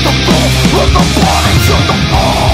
the floor, on the body to the ball